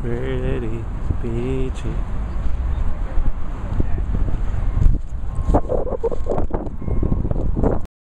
Pretty peachy.